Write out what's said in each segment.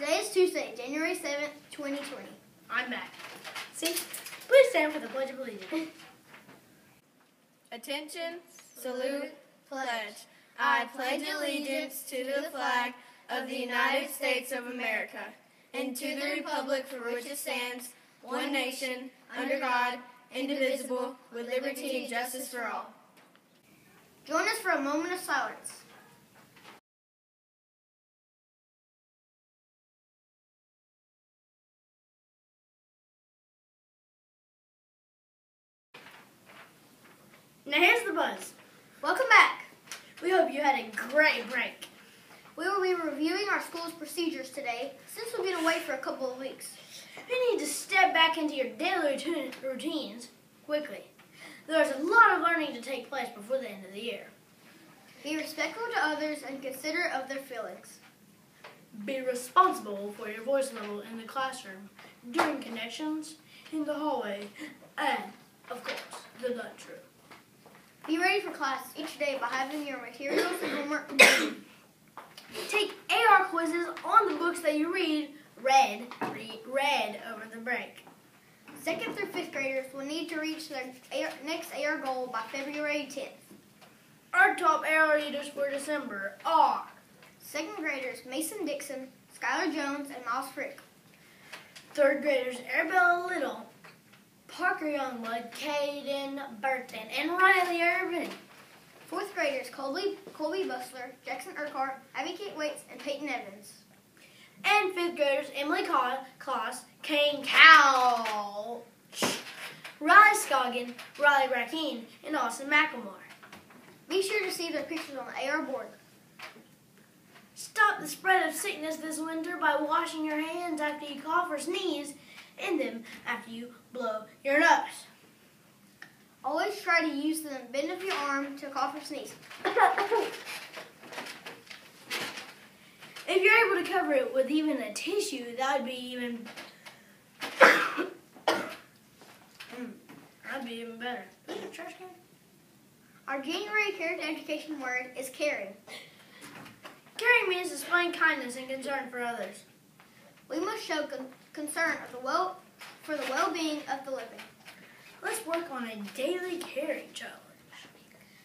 And I'm Matt. Today is Tuesday, January 7th, 2020. I'm Matt. See? Please stand for the Pledge of Allegiance. Attention, salute, pledge. I pledge allegiance to the flag of the United States of America and to the republic for which it stands, one nation, under God, indivisible, with liberty and justice for all. Join us for a moment of silence. Now here's the buzz. Welcome back. We hope you had a great break. We will be reviewing our school's procedures today since we've been away for a couple of weeks. You need to step back into your daily routine, routines quickly. There's a lot of learning to take place before the end of the year. Be respectful to others and considerate of their feelings. Be responsible for your voice level in the classroom, during connections, in the hallway, and, of course, the lunchroom. Be ready for class each day by having your materials and homework. Take AR quizzes on the books that you read, read, read, read over the break. Second through fifth graders will need to reach their AR next AR goal by February 10th. Our top AR leaders for December are Second graders Mason Dixon, Skylar Jones, and Miles Frick. third graders Arabella Little, Parker Youngblood, Caden Burton, and Riley Irvin. Fourth graders Colby, Colby Bustler, Jackson Urquhart, Abby Kate Waits, and Peyton Evans. And fifth graders Emily Kloss, Kane Cow, Riley Scoggin, Riley Rakeen, and Austin McElmore. Be sure to see their pictures on the AR board. Stop the spread of sickness this winter by washing your hands after you cough or sneeze, and them after you blow your nose. Always try to use the bend of your arm to cough or sneeze. If you're able to cover it with even a tissue, that would be even. That'd be even better. Our January character education word is caring. Caring means displaying kindness and concern for others. We must show con- concern of the well for the well-being of the living. Let's work on a daily caring challenge.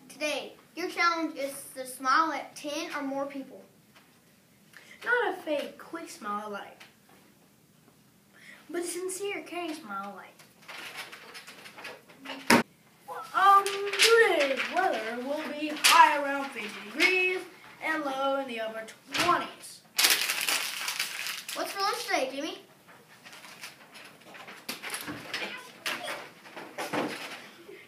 Today, your challenge is to smile at 10 or more people. Not a fake, quick smile like, but a sincere, caring smile like. Um, today's weather will be high around 50 degrees and low in the upper 20s. What's lunch today, Jimmy?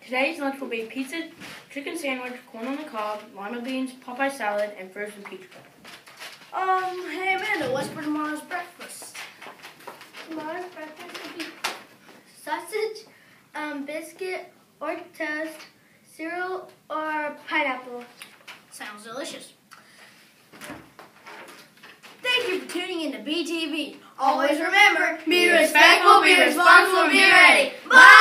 Today's lunch will be pizza, chicken sandwich, corn on the cob, lima beans, Popeye salad, and frozen peach cobbler. Um, hey Amanda, what's for tomorrow's breakfast? Tomorrow's breakfast will be sausage, um, biscuit, or toast, cereal, or pineapple. Sounds delicious tuning in to BTV. Always remember, be respectful, be responsible, be ready. Bye!